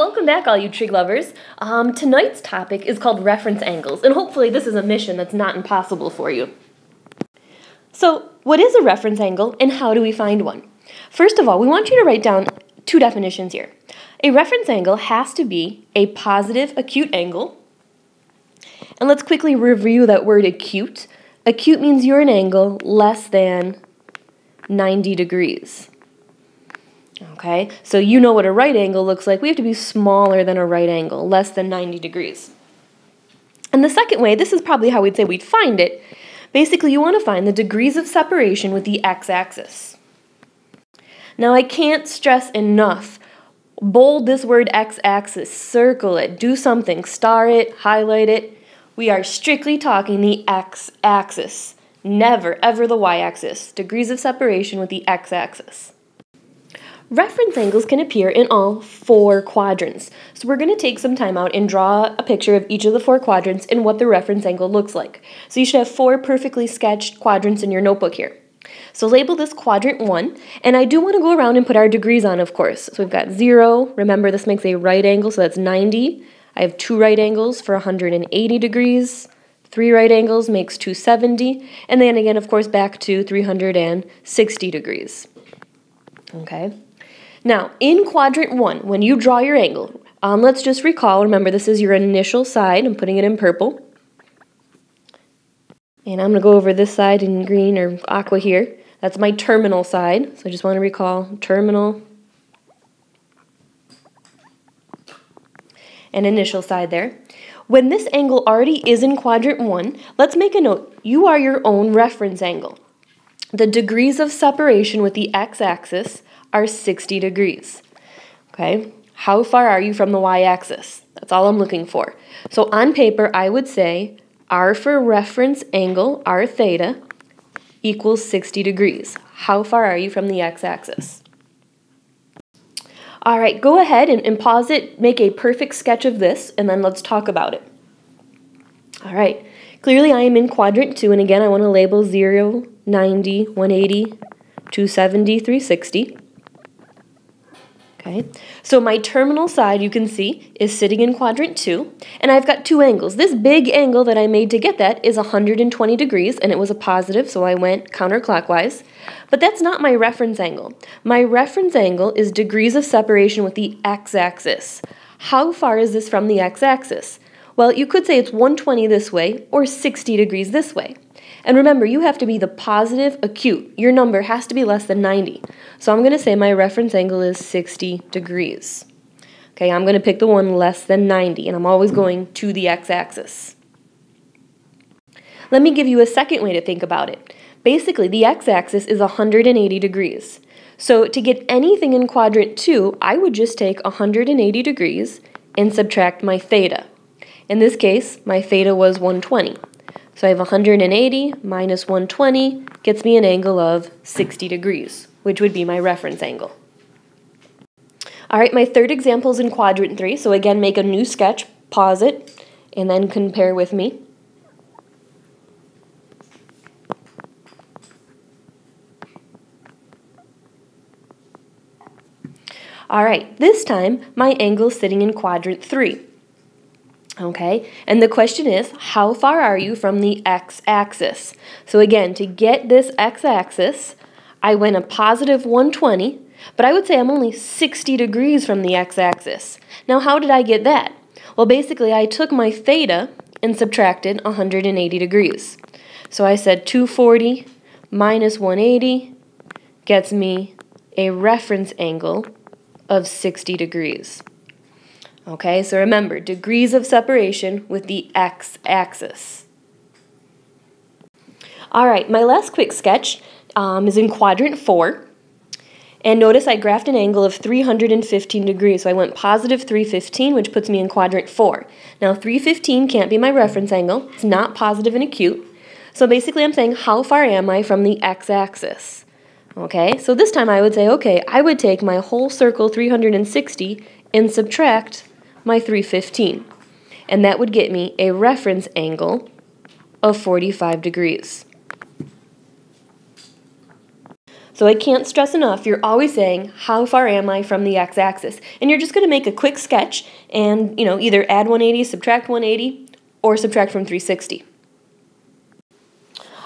welcome back, all you trig lovers. Um, tonight's topic is called reference angles, and hopefully, this is a mission that's not impossible for you. So, what is a reference angle, and how do we find one? First of all, we want you to write down two definitions here. A reference angle has to be a positive acute angle. And let's quickly review that word acute. Acute means you're an angle less than 90 degrees. Okay, so you know what a right angle looks like. We have to be smaller than a right angle, less than 90 degrees. And the second way, this is probably how we'd say we'd find it. Basically, you want to find the degrees of separation with the x-axis. Now, I can't stress enough. Bold this word x-axis, circle it, do something, star it, highlight it. We are strictly talking the x-axis, never ever the y-axis. Degrees of separation with the x-axis. Reference angles can appear in all four quadrants. So we're going to take some time out and draw a picture of each of the four quadrants and what the reference angle looks like. So you should have four perfectly sketched quadrants in your notebook here. So label this quadrant 1, and I do want to go around and put our degrees on, of course. So we've got 0, remember this makes a right angle, so that's 90. I have two right angles for 180 degrees. Three right angles makes 270, and then again, of course, back to 360 degrees. Okay. Now, in quadrant one, when you draw your angle, um, let's just recall, remember this is your initial side, I'm putting it in purple. And I'm going to go over this side in green or aqua here. That's my terminal side, so I just want to recall terminal and initial side there. When this angle already is in quadrant 1, let's make a note. You are your own reference angle. The degrees of separation with the x-axis are 60 degrees. Okay, how far are you from the y-axis? That's all I'm looking for. So on paper, I would say r for reference angle, r theta, equals 60 degrees. How far are you from the x-axis? All right, go ahead and, and pause it, make a perfect sketch of this, and then let's talk about it. All right, clearly I am in quadrant 2, and again I want to label 0, 90, 180, 270, 360. Okay, so my terminal side, you can see, is sitting in quadrant 2, and I've got two angles. This big angle that I made to get that is 120 degrees, and it was a positive, so I went counterclockwise. But that's not my reference angle. My reference angle is degrees of separation with the x-axis. How far is this from the x-axis? Well, you could say it's 120 this way, or 60 degrees this way. And remember, you have to be the positive acute. Your number has to be less than 90. So I'm going to say my reference angle is 60 degrees. Okay, I'm going to pick the one less than 90, and I'm always going to the x-axis. Let me give you a second way to think about it. Basically, the x-axis is 180 degrees. So to get anything in quadrant 2, I would just take 180 degrees and subtract my theta. In this case, my theta was 120. So I have 180 minus 120 gets me an angle of 60 degrees, which would be my reference angle. All right, my third example is in quadrant 3. So again, make a new sketch, pause it, and then compare with me. All right, this time my angle is sitting in quadrant 3. Okay, and the question is, how far are you from the x-axis? So again, to get this x-axis, I went a positive 120, but I would say I'm only 60 degrees from the x-axis. Now, how did I get that? Well, basically, I took my theta and subtracted 180 degrees. So I said 240 minus 180 gets me a reference angle of 60 degrees. Okay, so remember, degrees of separation with the x-axis. All right, my last quick sketch um, is in quadrant 4. And notice I graphed an angle of 315 degrees. So I went positive 315, which puts me in quadrant 4. Now 315 can't be my reference angle. It's not positive and acute. So basically I'm saying how far am I from the x-axis? Okay, so this time I would say, okay, I would take my whole circle 360 and subtract my 315. And that would get me a reference angle of 45 degrees. So I can't stress enough, you're always saying, how far am I from the x-axis? And you're just going to make a quick sketch and, you know, either add 180, subtract 180, or subtract from 360.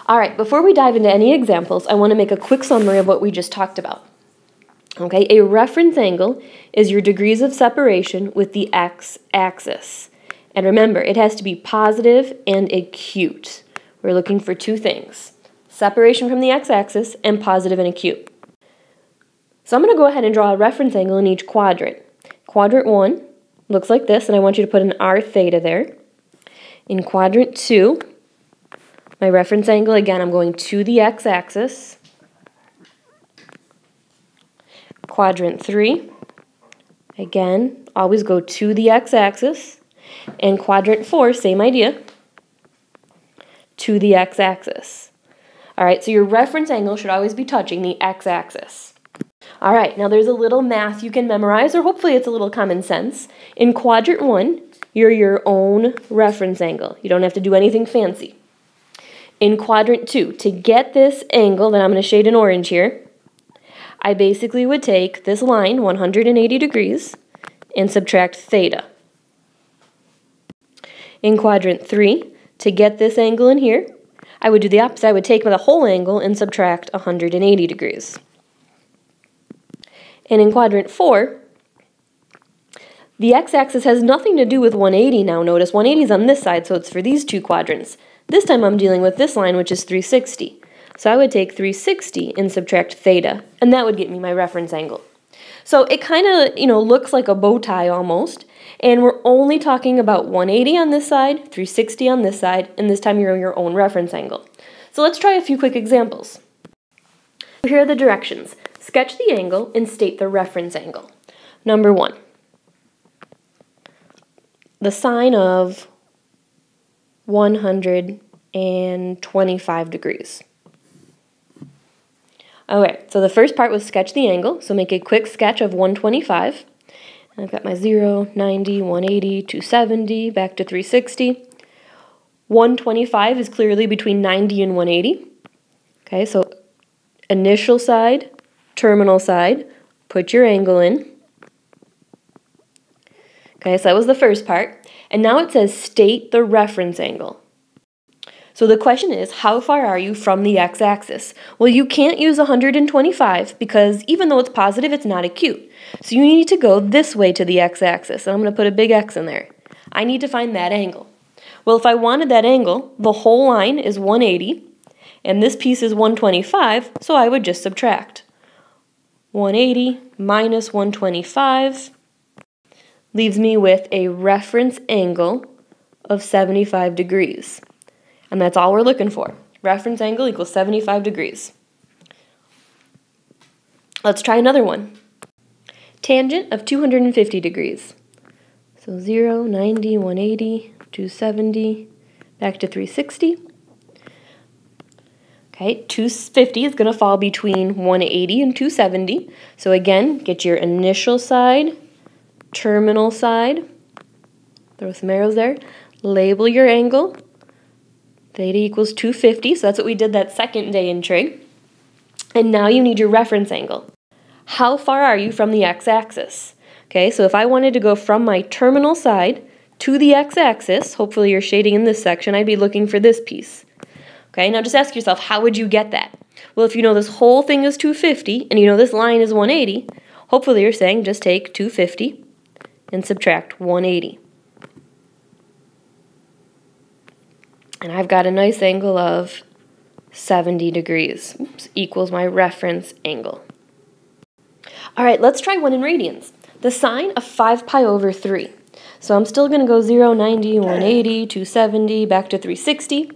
All right, before we dive into any examples, I want to make a quick summary of what we just talked about. Okay, a reference angle is your degrees of separation with the x-axis. And remember, it has to be positive and acute. We're looking for two things, separation from the x-axis and positive and acute. So I'm going to go ahead and draw a reference angle in each quadrant. Quadrant 1 looks like this, and I want you to put an r theta there. In quadrant 2, my reference angle, again, I'm going to the x-axis. Quadrant 3, again, always go to the x-axis. And quadrant 4, same idea, to the x-axis. All right, so your reference angle should always be touching the x-axis. All right, now there's a little math you can memorize, or hopefully it's a little common sense. In quadrant 1, you're your own reference angle. You don't have to do anything fancy. In quadrant 2, to get this angle that I'm going to shade in orange here, I basically would take this line, 180 degrees, and subtract theta. In quadrant 3, to get this angle in here, I would do the opposite. I would take the whole angle and subtract 180 degrees. And in quadrant 4, the x-axis has nothing to do with 180 now. Notice 180 is on this side, so it's for these two quadrants. This time I'm dealing with this line, which is 360. So I would take 360 and subtract theta, and that would get me my reference angle. So it kind of, you know, looks like a bow tie almost, and we're only talking about 180 on this side, 360 on this side, and this time you're in your own reference angle. So let's try a few quick examples. Here are the directions. Sketch the angle and state the reference angle. Number one, the sine of 125 degrees. Okay, so the first part was sketch the angle, so make a quick sketch of 125. I've got my 0, 90, 180, 270, back to 360. 125 is clearly between 90 and 180. Okay, so initial side, terminal side, put your angle in. Okay, so that was the first part. And now it says state the reference angle. So the question is, how far are you from the x-axis? Well, you can't use 125 because even though it's positive, it's not acute. So you need to go this way to the x-axis. And I'm going to put a big X in there. I need to find that angle. Well, if I wanted that angle, the whole line is 180, and this piece is 125, so I would just subtract. 180 minus 125 leaves me with a reference angle of 75 degrees. And that's all we're looking for. Reference angle equals 75 degrees. Let's try another one. Tangent of 250 degrees. So 0, 90, 180, 270, back to 360. Okay, 250 is going to fall between 180 and 270. So again, get your initial side, terminal side, throw some arrows there, label your angle, Theta equals 250, so that's what we did that second day in trig. And now you need your reference angle. How far are you from the x-axis? Okay, so if I wanted to go from my terminal side to the x-axis, hopefully you're shading in this section, I'd be looking for this piece. Okay, now just ask yourself, how would you get that? Well, if you know this whole thing is 250 and you know this line is 180, hopefully you're saying just take 250 and subtract 180. And I've got a nice angle of 70 degrees Oops, equals my reference angle. All right, let's try one in radians. The sine of 5 pi over 3. So I'm still going to go 0, 90, 180, 270, back to 360.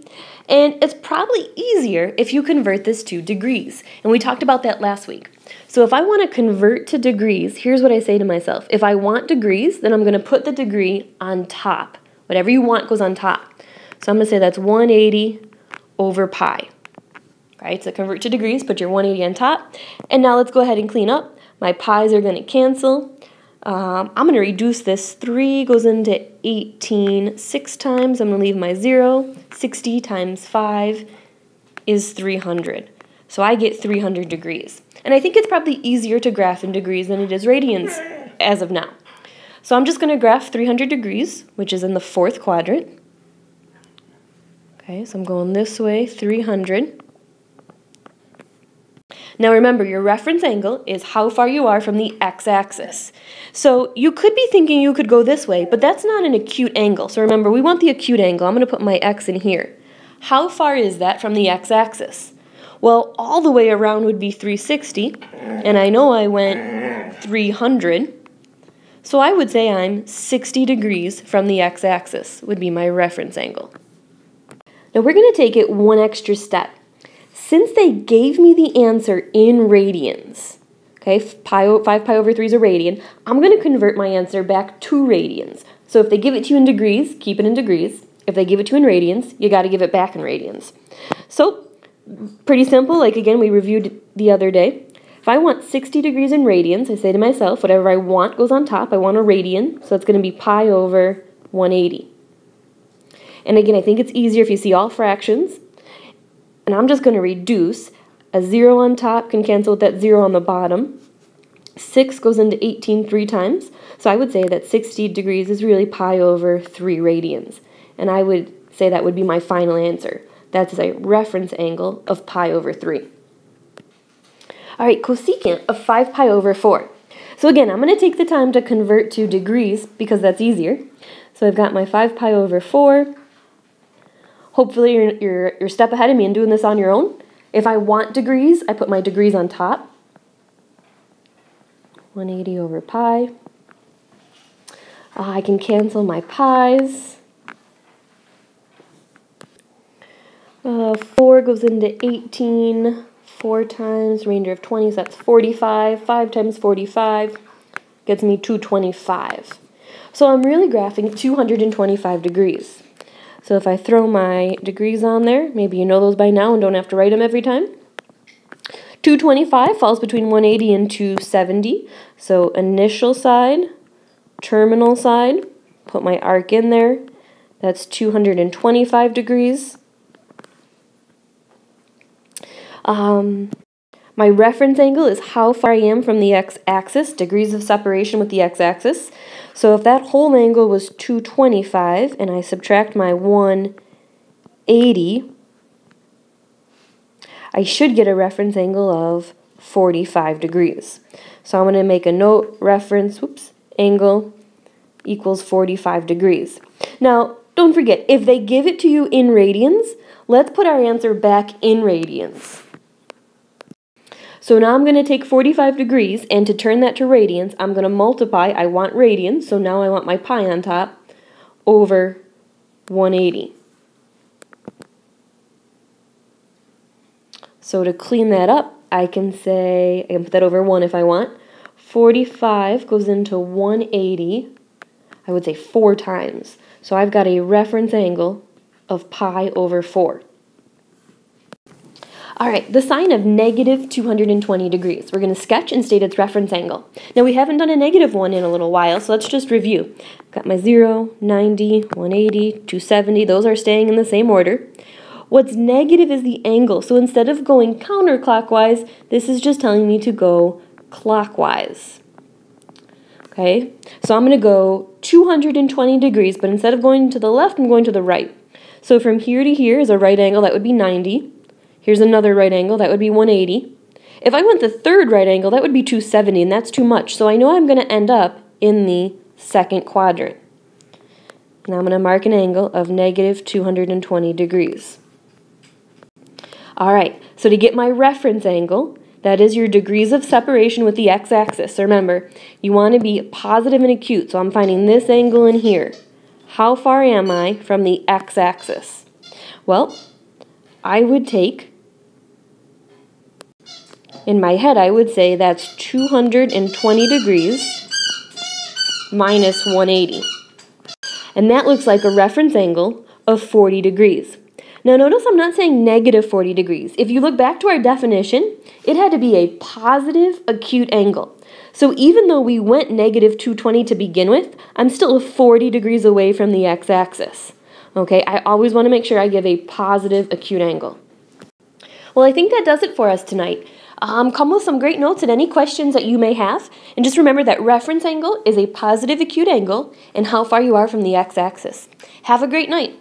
And it's probably easier if you convert this to degrees. And we talked about that last week. So if I want to convert to degrees, here's what I say to myself. If I want degrees, then I'm going to put the degree on top. Whatever you want goes on top. So I'm going to say that's 180 over pi. Right, so convert to degrees, put your 180 on top. And now let's go ahead and clean up. My pi's are going to cancel. Um, I'm going to reduce this. 3 goes into 18 six times. I'm going to leave my 0. 60 times 5 is 300. So I get 300 degrees. And I think it's probably easier to graph in degrees than it is radians as of now. So I'm just going to graph 300 degrees, which is in the fourth quadrant. Okay, so I'm going this way, 300. Now remember, your reference angle is how far you are from the x-axis. So you could be thinking you could go this way, but that's not an acute angle. So remember, we want the acute angle. I'm going to put my x in here. How far is that from the x-axis? Well, all the way around would be 360, and I know I went 300. So I would say I'm 60 degrees from the x-axis would be my reference angle. Now we're going to take it one extra step. Since they gave me the answer in radians, okay, pi, 5 pi over 3 is a radian, I'm going to convert my answer back to radians. So if they give it to you in degrees, keep it in degrees. If they give it to you in radians, you got to give it back in radians. So pretty simple, like again, we reviewed the other day. If I want 60 degrees in radians, I say to myself, whatever I want goes on top. I want a radian, so it's going to be pi over 180. And again, I think it's easier if you see all fractions and I'm just going to reduce. A 0 on top can cancel with that 0 on the bottom. 6 goes into 18 three times, so I would say that 60 degrees is really pi over 3 radians. And I would say that would be my final answer. That's a reference angle of pi over 3. All right, cosecant of 5 pi over 4. So again, I'm going to take the time to convert to degrees because that's easier. So I've got my 5 pi over 4 Hopefully you're, you're, you're a step ahead of me and doing this on your own. If I want degrees, I put my degrees on top. 180 over pi. Uh, I can cancel my pi's. Uh, 4 goes into 18. 4 times remainder of 20, so that's 45. 5 times 45 gets me 225. So I'm really graphing 225 degrees. So if I throw my degrees on there, maybe you know those by now and don't have to write them every time. 225 falls between 180 and 270. So initial side, terminal side, put my arc in there. That's 225 degrees. Um, my reference angle is how far I am from the x-axis, degrees of separation with the x-axis. So if that whole angle was 225 and I subtract my 180, I should get a reference angle of 45 degrees. So I'm going to make a note, reference, whoops, angle equals 45 degrees. Now, don't forget, if they give it to you in radians, let's put our answer back in radians. So now I'm going to take 45 degrees, and to turn that to radians, I'm going to multiply, I want radians, so now I want my pi on top, over 180. So to clean that up, I can say, I can put that over 1 if I want. 45 goes into 180, I would say 4 times. So I've got a reference angle of pi over 4. All right, the sine of negative 220 degrees. We're going to sketch and state its reference angle. Now, we haven't done a negative one in a little while, so let's just review. Got my 0, 90, 180, 270. Those are staying in the same order. What's negative is the angle. So instead of going counterclockwise, this is just telling me to go clockwise. Okay, so I'm going to go 220 degrees, but instead of going to the left, I'm going to the right. So from here to here is a right angle, that would be 90. Here's another right angle, that would be 180. If I want the third right angle, that would be 270, and that's too much. So I know I'm going to end up in the second quadrant. Now I'm going to mark an angle of negative 220 degrees. All right, so to get my reference angle, that is your degrees of separation with the x-axis. So remember, you want to be positive and acute. So I'm finding this angle in here. How far am I from the x-axis? Well, I would take, in my head, I would say that's 220 degrees minus 180. And that looks like a reference angle of 40 degrees. Now notice I'm not saying negative 40 degrees. If you look back to our definition, it had to be a positive acute angle. So even though we went negative 220 to begin with, I'm still 40 degrees away from the x-axis. Okay, I always want to make sure I give a positive acute angle. Well, I think that does it for us tonight. Um, come with some great notes and any questions that you may have. And just remember that reference angle is a positive acute angle and how far you are from the x-axis. Have a great night.